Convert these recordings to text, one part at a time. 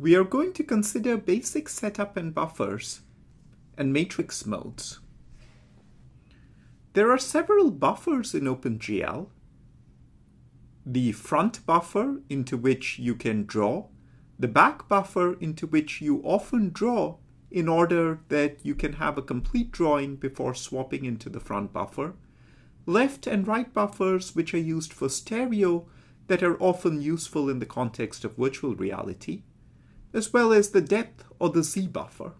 we are going to consider basic setup and buffers and matrix modes. There are several buffers in OpenGL. The front buffer into which you can draw, the back buffer into which you often draw in order that you can have a complete drawing before swapping into the front buffer, left and right buffers which are used for stereo that are often useful in the context of virtual reality, as well as the depth or the Z buffer.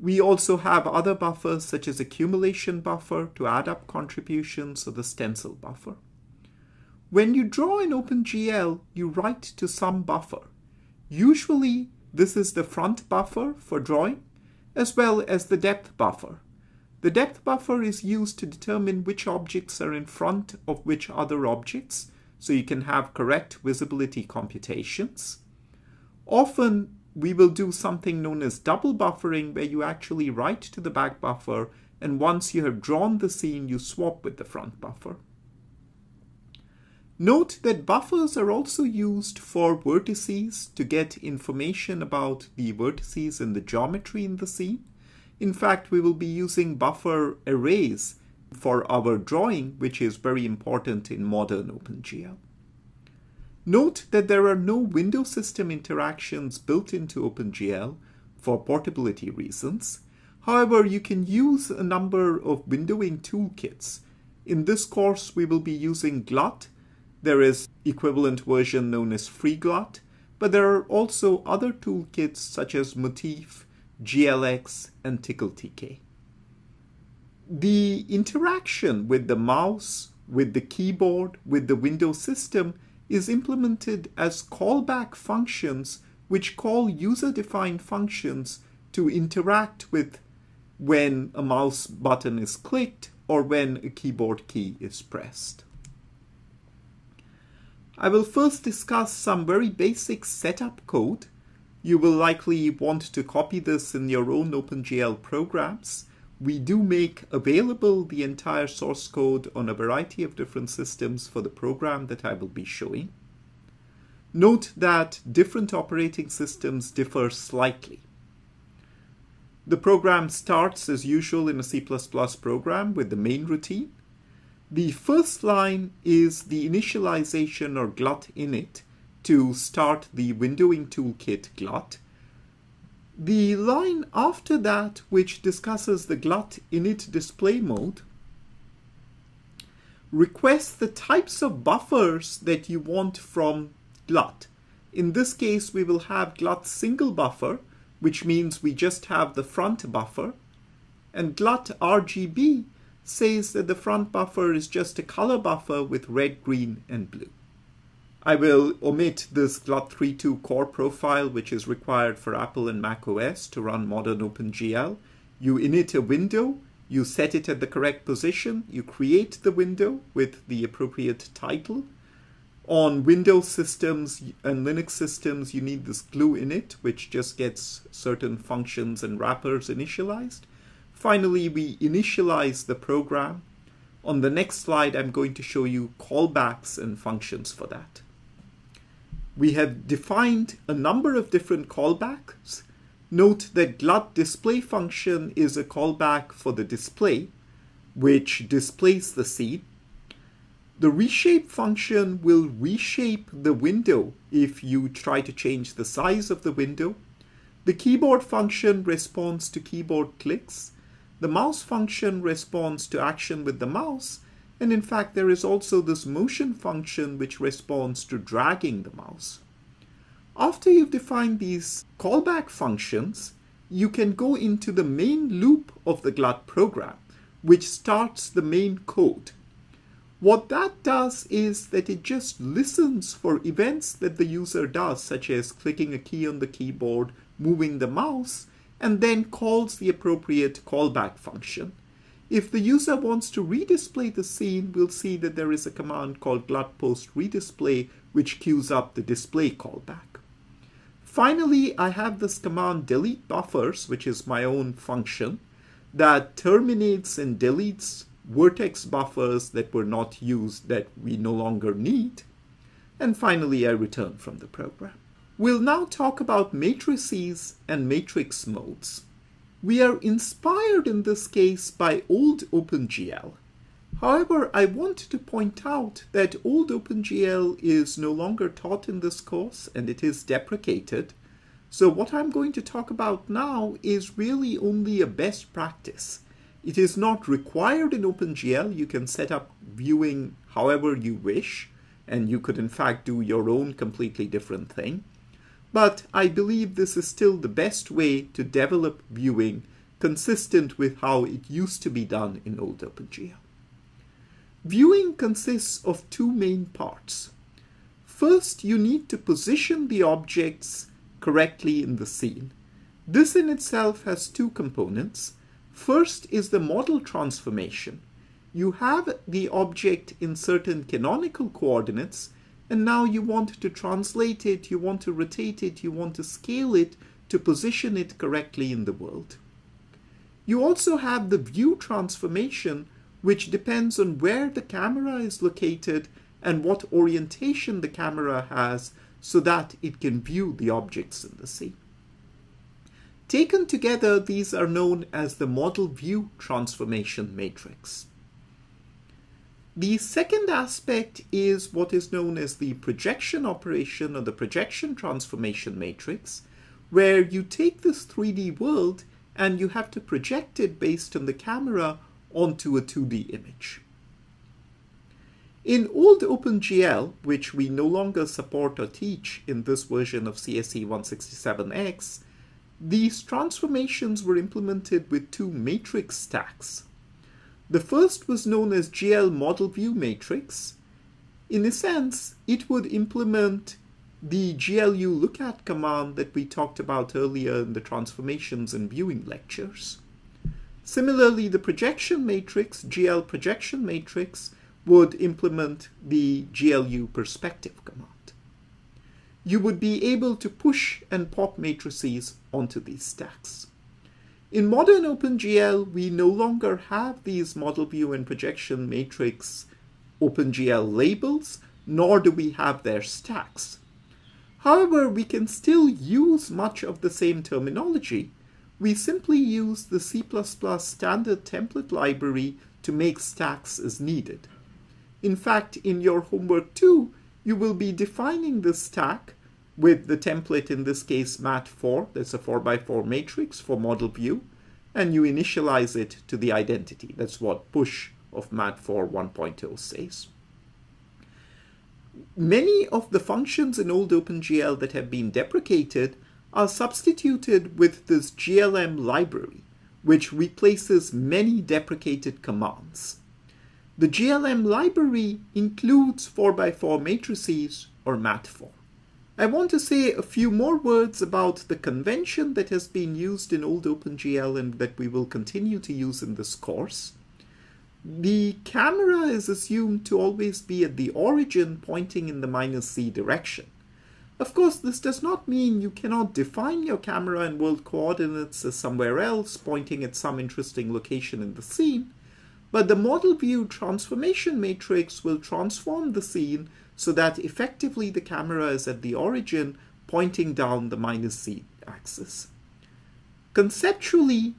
We also have other buffers such as accumulation buffer to add up contributions or the stencil buffer. When you draw in OpenGL, you write to some buffer. Usually this is the front buffer for drawing as well as the depth buffer. The depth buffer is used to determine which objects are in front of which other objects so you can have correct visibility computations. Often we will do something known as double buffering where you actually write to the back buffer and once you have drawn the scene you swap with the front buffer. Note that buffers are also used for vertices to get information about the vertices and the geometry in the scene. In fact, we will be using buffer arrays for our drawing, which is very important in modern OpenGL. Note that there are no window system interactions built into OpenGL for portability reasons. However, you can use a number of windowing toolkits. In this course, we will be using GLUT. There is equivalent version known as FreeGLUT, but there are also other toolkits such as Motif, GLX, and Tcl/Tk the interaction with the mouse, with the keyboard, with the window system is implemented as callback functions which call user-defined functions to interact with when a mouse button is clicked or when a keyboard key is pressed. I will first discuss some very basic setup code. You will likely want to copy this in your own OpenGL programs we do make available the entire source code on a variety of different systems for the program that I will be showing. Note that different operating systems differ slightly. The program starts as usual in a C++ program with the main routine. The first line is the initialization or glut init to start the windowing toolkit glut the line after that, which discusses the glut init display mode, requests the types of buffers that you want from glut. In this case, we will have glut single buffer, which means we just have the front buffer. And glut RGB says that the front buffer is just a color buffer with red, green, and blue. I will omit this GLUT32 core profile, which is required for Apple and Mac OS to run modern OpenGL. You init a window, you set it at the correct position, you create the window with the appropriate title. On Windows systems and Linux systems, you need this GLEW init, which just gets certain functions and wrappers initialized. Finally, we initialize the program. On the next slide, I'm going to show you callbacks and functions for that we have defined a number of different callbacks. Note that glut display function is a callback for the display, which displays the scene. The reshape function will reshape the window if you try to change the size of the window. The keyboard function responds to keyboard clicks. The mouse function responds to action with the mouse. And in fact, there is also this motion function which responds to dragging the mouse. After you've defined these callback functions, you can go into the main loop of the GLUT program, which starts the main code. What that does is that it just listens for events that the user does, such as clicking a key on the keyboard, moving the mouse, and then calls the appropriate callback function. If the user wants to redisplay the scene, we'll see that there is a command called glutpost redisplay, which queues up the display callback. Finally, I have this command delete buffers, which is my own function, that terminates and deletes vertex buffers that were not used that we no longer need. And finally, I return from the program. We'll now talk about matrices and matrix modes. We are inspired in this case by old OpenGL. However, I want to point out that old OpenGL is no longer taught in this course and it is deprecated. So what I'm going to talk about now is really only a best practice. It is not required in OpenGL. You can set up viewing however you wish, and you could in fact do your own completely different thing. But I believe this is still the best way to develop viewing consistent with how it used to be done in old OpenGL. Viewing consists of two main parts. First, you need to position the objects correctly in the scene. This in itself has two components. First is the model transformation. You have the object in certain canonical coordinates and now you want to translate it, you want to rotate it, you want to scale it to position it correctly in the world. You also have the view transformation, which depends on where the camera is located and what orientation the camera has so that it can view the objects in the scene. Taken together, these are known as the model view transformation matrix. The second aspect is what is known as the projection operation or the projection transformation matrix, where you take this 3D world and you have to project it based on the camera onto a 2D image. In old OpenGL, which we no longer support or teach in this version of CSE 167X, these transformations were implemented with two matrix stacks. The first was known as GL Model View Matrix. In a sense, it would implement the GLU lookat command that we talked about earlier in the transformations and viewing lectures. Similarly, the projection matrix, GL projection matrix, would implement the GLU perspective command. You would be able to push and pop matrices onto these stacks. In modern OpenGL, we no longer have these model view and projection matrix OpenGL labels, nor do we have their stacks. However, we can still use much of the same terminology. We simply use the C++ standard template library to make stacks as needed. In fact, in your homework too, you will be defining the stack with the template, in this case mat4, that's a 4x4 matrix for model view, and you initialize it to the identity. That's what push of mat4 1.0 says. Many of the functions in old OpenGL that have been deprecated are substituted with this GLM library, which replaces many deprecated commands. The GLM library includes 4x4 matrices or mat4. I want to say a few more words about the convention that has been used in old OpenGL and that we will continue to use in this course. The camera is assumed to always be at the origin pointing in the minus z direction. Of course, this does not mean you cannot define your camera and world coordinates as somewhere else, pointing at some interesting location in the scene, but the model view transformation matrix will transform the scene so that effectively the camera is at the origin pointing down the minus z axis. Conceptually,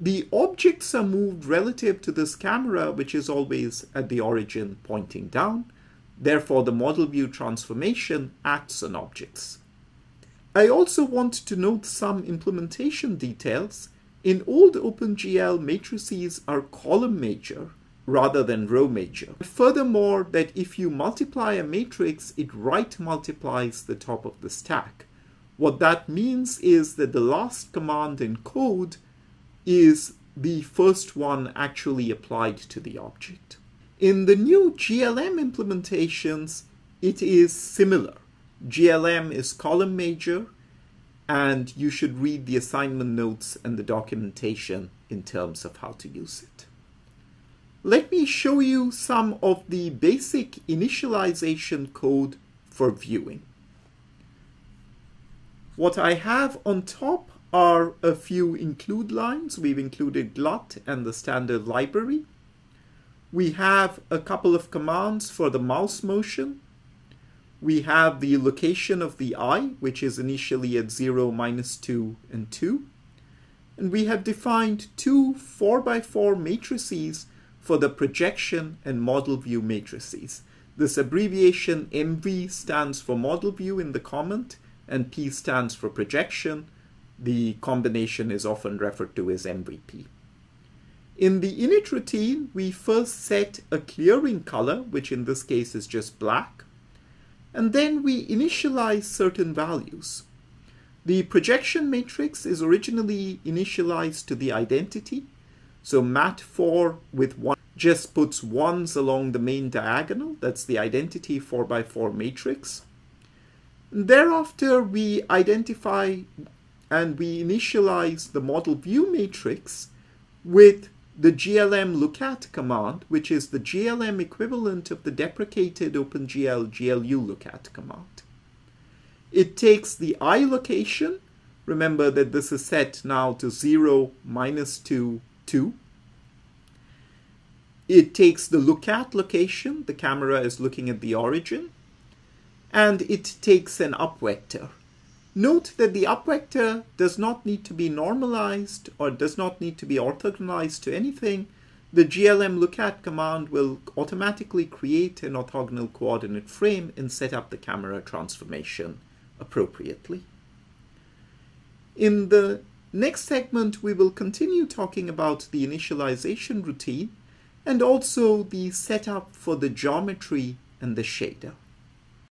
the objects are moved relative to this camera, which is always at the origin pointing down. Therefore, the model view transformation acts on objects. I also want to note some implementation details. In old OpenGL, matrices are column major, rather than row major. Furthermore, that if you multiply a matrix, it right multiplies the top of the stack. What that means is that the last command in code is the first one actually applied to the object. In the new GLM implementations, it is similar. GLM is column major, and you should read the assignment notes and the documentation in terms of how to use it. Let me show you some of the basic initialization code for viewing. What I have on top are a few include lines. We've included GLUT and the standard library. We have a couple of commands for the mouse motion. we have the location of the eye, which is initially at 0, minus 2, and 2. And we have defined two 4x4 matrices for the projection and model view matrices. This abbreviation MV stands for model view in the comment, and P stands for projection. The combination is often referred to as MVP. In the init routine, we first set a clearing color, which in this case is just black and then we initialize certain values. The projection matrix is originally initialized to the identity, so mat4 with 1 just puts 1s along the main diagonal, that's the identity 4x4 matrix. Thereafter, we identify and we initialize the model view matrix with the glm lookat command, which is the glm equivalent of the deprecated OpenGL GLU lookat command. It takes the eye location, remember that this is set now to 0, minus 2, 2. It takes the lookat location, the camera is looking at the origin, and it takes an up vector. Note that the up vector does not need to be normalized or does not need to be orthogonalized to anything. The glm lookat command will automatically create an orthogonal coordinate frame and set up the camera transformation appropriately. In the next segment, we will continue talking about the initialization routine and also the setup for the geometry and the shader.